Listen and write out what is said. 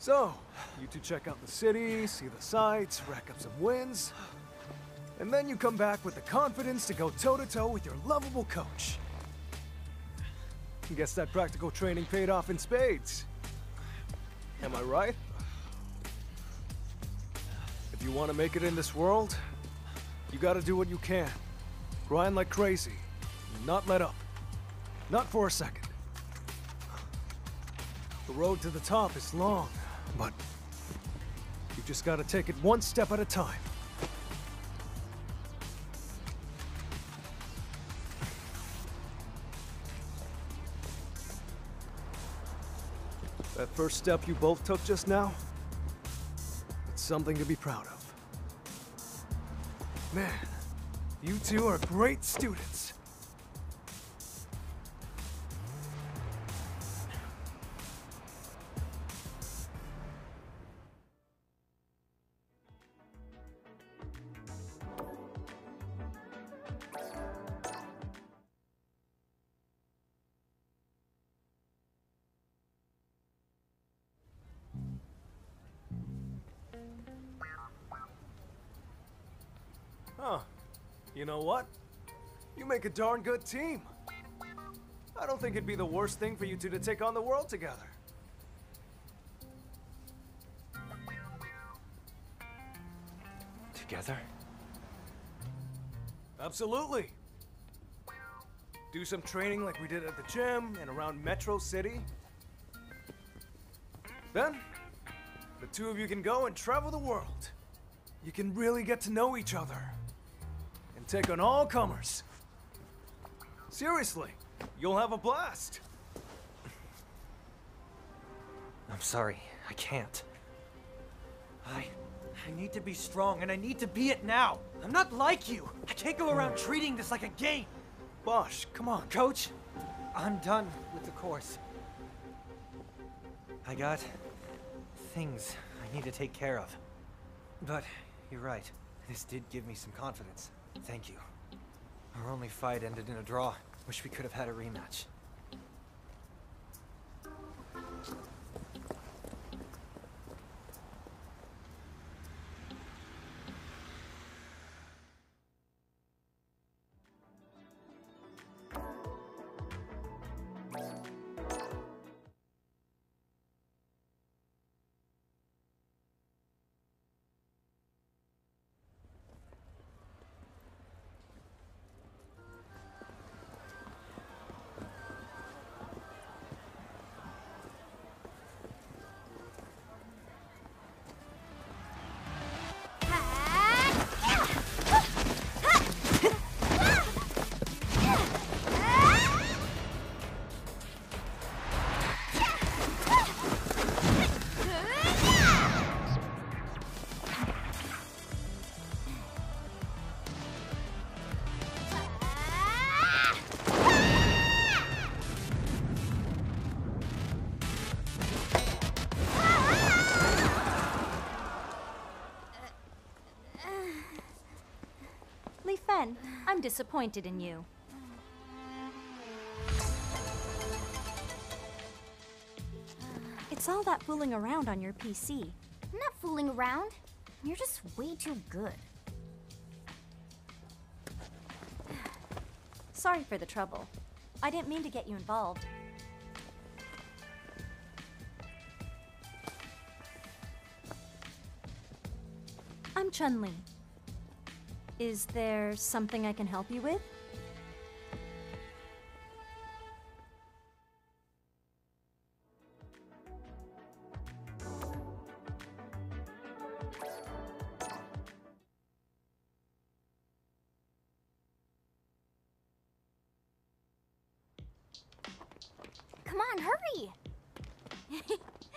So, you two check out the city, see the sights, rack up some wins. And then you come back with the confidence to go toe to toe with your lovable coach. Guess that practical training paid off in spades. Am I right? If you want to make it in this world, you gotta do what you can. Grind like crazy. Not let up. Not for a second. The road to the top is long, but you just gotta take it one step at a time. That first step you both took just now, it's something to be proud of. Man, you two are great students. Huh. You know what? You make a darn good team. I don't think it'd be the worst thing for you two to take on the world together. Together? Absolutely. Do some training like we did at the gym and around Metro City. Then, the two of you can go and travel the world. You can really get to know each other. Take on all comers. Seriously, you'll have a blast. I'm sorry, I can't. I... I need to be strong, and I need to be it now! I'm not like you! I can't go around treating this like a game! Bosch, come on. Coach, I'm done with the course. I got... things I need to take care of. But, you're right. This did give me some confidence. Thank you. Our only fight ended in a draw. Wish we could have had a rematch. I'm disappointed in you. It's all that fooling around on your PC. I'm not fooling around. You're just way too good. Sorry for the trouble. I didn't mean to get you involved. I'm Chun Li. Is there something I can help you with? Come on, hurry!